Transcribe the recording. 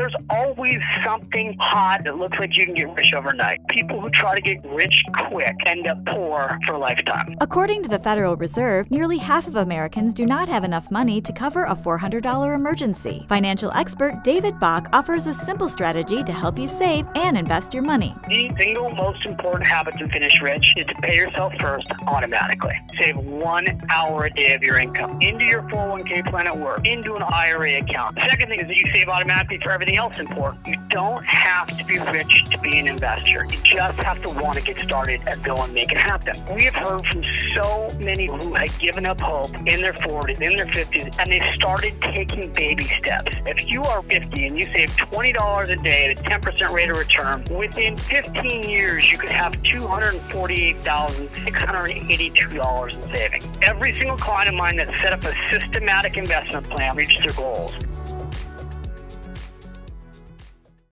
there's always something hot that looks like you can get rich overnight. People who try to get rich quick end up poor for a lifetime. According to the Federal Reserve, nearly half of Americans do not have enough money to cover a $400 emergency. Financial expert David Bach offers a simple strategy to help you save and invest your money. The single most important habit to finish rich is to pay yourself first automatically. Save one hour a day of your income into your 401k plan at work, into an IRA account. The second thing is that you save automatically for everything else important. You don't have to be rich to be an investor. You just have to want to get started and go and make it happen. We have heard from so many who had given up hope in their 40s, in their 50s, and they started taking baby steps. If you are 50 and you save $20 a day at a 10% rate of return, within 15 years you could have $248,682 in savings. Every single client of mine that set up a systematic investment plan reached their goals.